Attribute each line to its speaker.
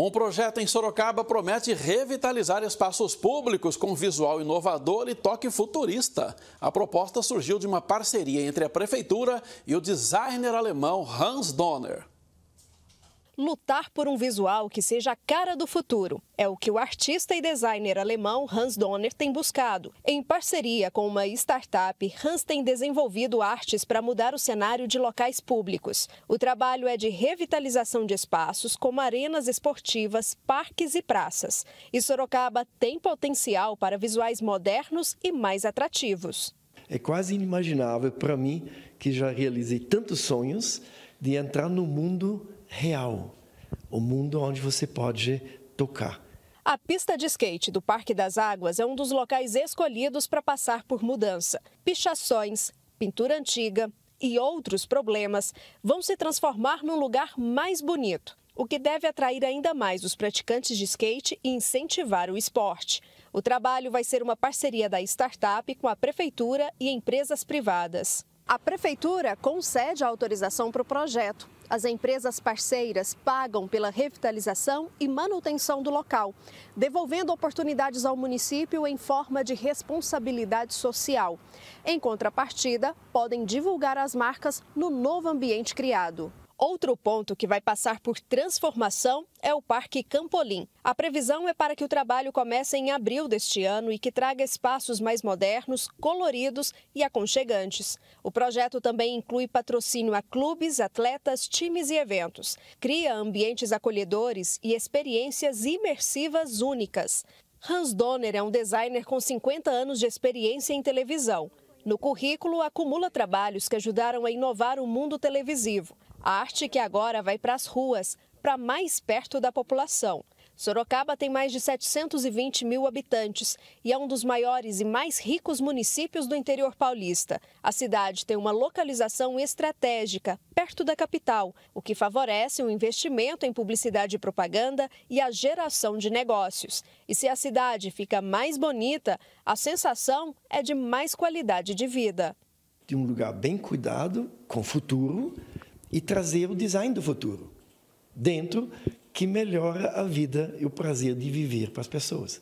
Speaker 1: Um projeto em Sorocaba promete revitalizar espaços públicos com visual inovador e toque futurista. A proposta surgiu de uma parceria entre a Prefeitura e o designer alemão Hans Donner
Speaker 2: lutar por um visual que seja a cara do futuro. É o que o artista e designer alemão Hans Donner tem buscado. Em parceria com uma startup, Hans tem desenvolvido artes para mudar o cenário de locais públicos. O trabalho é de revitalização de espaços, como arenas esportivas, parques e praças. E Sorocaba tem potencial para visuais modernos e mais atrativos.
Speaker 3: É quase inimaginável para mim, que já realizei tantos sonhos, de entrar no mundo real, o mundo onde você pode tocar.
Speaker 2: A pista de skate do Parque das Águas é um dos locais escolhidos para passar por mudança. Pichações, pintura antiga e outros problemas vão se transformar num lugar mais bonito, o que deve atrair ainda mais os praticantes de skate e incentivar o esporte. O trabalho vai ser uma parceria da startup com a prefeitura e empresas privadas. A prefeitura concede a autorização para o projeto as empresas parceiras pagam pela revitalização e manutenção do local, devolvendo oportunidades ao município em forma de responsabilidade social. Em contrapartida, podem divulgar as marcas no novo ambiente criado. Outro ponto que vai passar por transformação é o Parque Campolim. A previsão é para que o trabalho comece em abril deste ano e que traga espaços mais modernos, coloridos e aconchegantes. O projeto também inclui patrocínio a clubes, atletas, times e eventos. Cria ambientes acolhedores e experiências imersivas únicas. Hans Donner é um designer com 50 anos de experiência em televisão. No currículo, acumula trabalhos que ajudaram a inovar o mundo televisivo. Arte que agora vai para as ruas, para mais perto da população. Sorocaba tem mais de 720 mil habitantes e é um dos maiores e mais ricos municípios do interior paulista. A cidade tem uma localização estratégica, perto da capital, o que favorece o investimento em publicidade e propaganda e a geração de negócios. E se a cidade fica mais bonita, a sensação é de mais qualidade de vida.
Speaker 3: De um lugar bem cuidado, com futuro, e trazer o design do futuro dentro que melhora a vida e o prazer de viver para as pessoas.